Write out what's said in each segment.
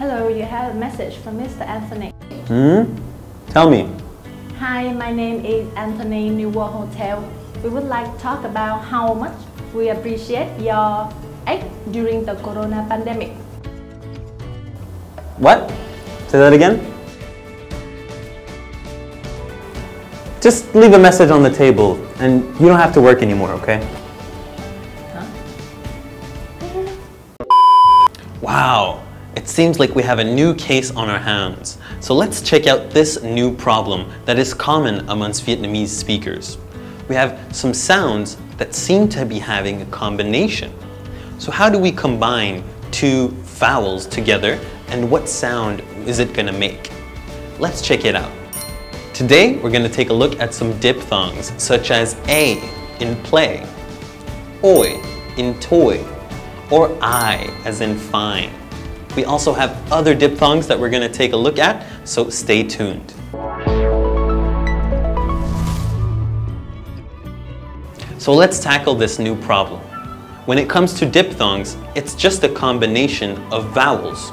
Hello, you have a message from Mr. Anthony. Hmm? Tell me. Hi, my name is Anthony New World Hotel. We would like to talk about how much we appreciate your aid during the corona pandemic. What? Say that again? Just leave a message on the table and you don't have to work anymore, okay? Huh? wow, it seems like we have a new case on our hands. So let's check out this new problem that is common amongst Vietnamese speakers. We have some sounds that seem to be having a combination. So how do we combine two vowels together and what sound is it gonna make? Let's check it out. Today, we're gonna take a look at some diphthongs such as A in play, Oi in toy, or I as in fine. We also have other diphthongs that we're going to take a look at, so stay tuned. So let's tackle this new problem. When it comes to diphthongs, it's just a combination of vowels.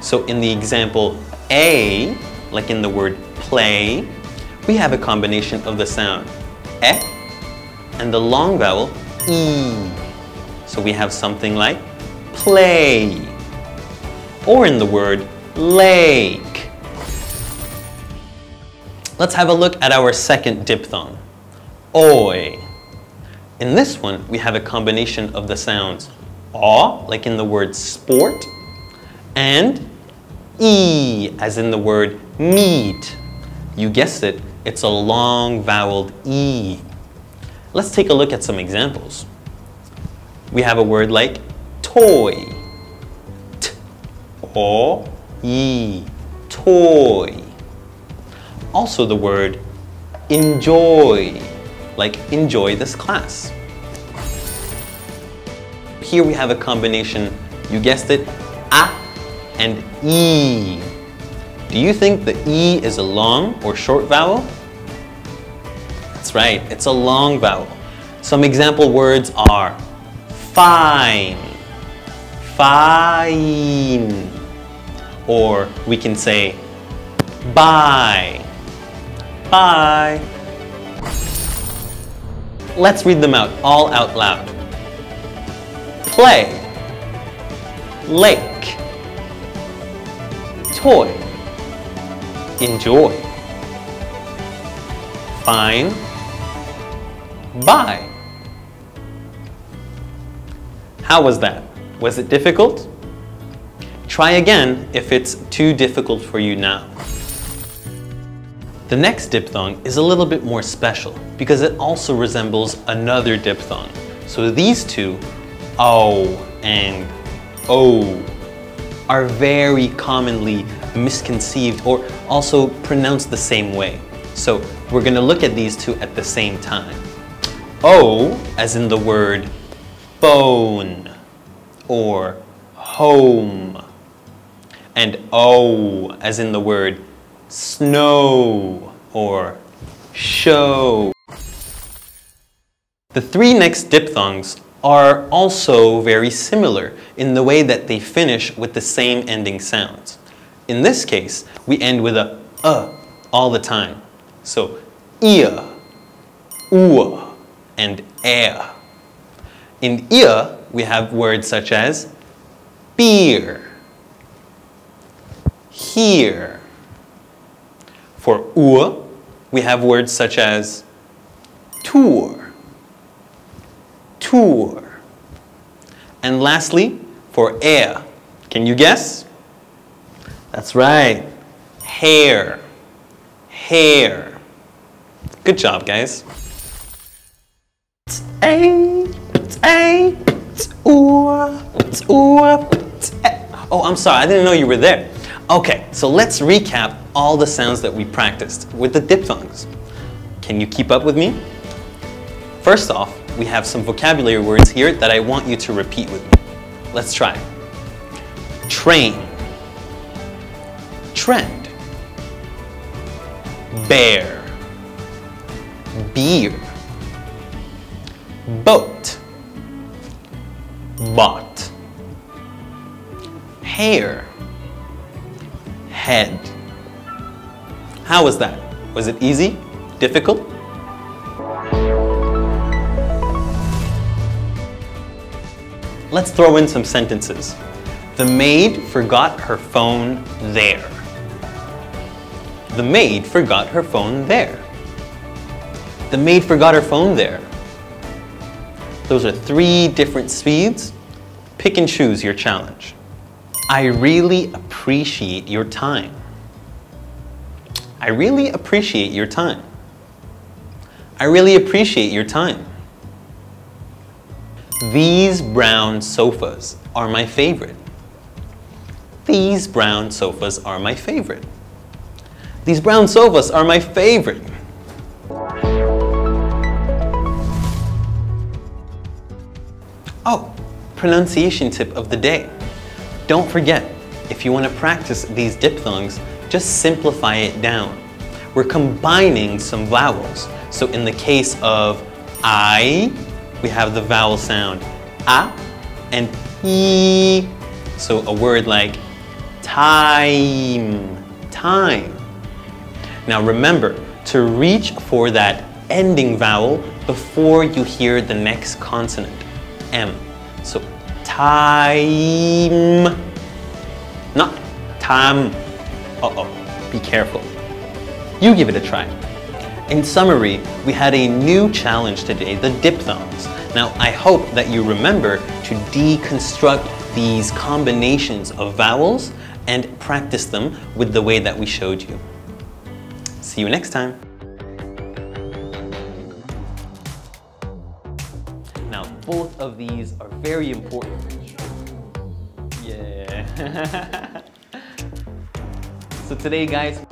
So in the example A, like in the word play, we have a combination of the sound E and the long vowel E. So we have something like play. Or in the word lake. Let's have a look at our second diphthong, oi. In this one, we have a combination of the sounds aw, like in the word sport, and e, as in the word meat. You guessed it, it's a long voweled e. Let's take a look at some examples we have a word like toy. T o y toy. Also the word enjoy, like enjoy this class. Here we have a combination, you guessed it, a and e. Do you think the e is a long or short vowel? That's right, it's a long vowel. Some example words are fine, fine. Or we can say bye, bye. Let's read them out all out loud. Play, lake, toy, enjoy, fine, bye. How was that? Was it difficult? Try again if it's too difficult for you now. The next diphthong is a little bit more special because it also resembles another diphthong. So these two, O and O, are very commonly misconceived or also pronounced the same way. So we're going to look at these two at the same time. O, as in the word bone or home. And O as in the word snow or show. The three next diphthongs are also very similar in the way that they finish with the same ending sounds. In this case, we end with a uh all the time. So, ia, ua, and air. In ear, we have words such as beer, here. For ua, we have words such as tour, tour. And lastly, for air, can you guess? That's right, hair, hair. Good job, guys. Oh, I'm sorry, I didn't know you were there. Okay, so let's recap all the sounds that we practiced with the diphthongs. Can you keep up with me? First off, we have some vocabulary words here that I want you to repeat with me. Let's try. Train. Trend. Bear. Beer. Boat. Bought. Hair. Head. How was that? Was it easy? Difficult? Let's throw in some sentences. The maid forgot her phone there. The maid forgot her phone there. The maid forgot her phone there. Those are three different speeds. Pick and choose your challenge. I really appreciate your time. I really appreciate your time. I really appreciate your time. These brown sofas are my favorite. These brown sofas are my favorite. These brown sofas are my favorite. Oh, pronunciation tip of the day. Don't forget, if you want to practice these diphthongs, just simplify it down. We're combining some vowels. So in the case of I, we have the vowel sound a and e. So a word like time, time. Now remember to reach for that ending vowel before you hear the next consonant, M. So time, not time. Uh-oh, be careful. You give it a try. In summary, we had a new challenge today, the diphthongs. Now, I hope that you remember to deconstruct these combinations of vowels and practice them with the way that we showed you. See you next time. Of these are very important. Yeah. so today, guys,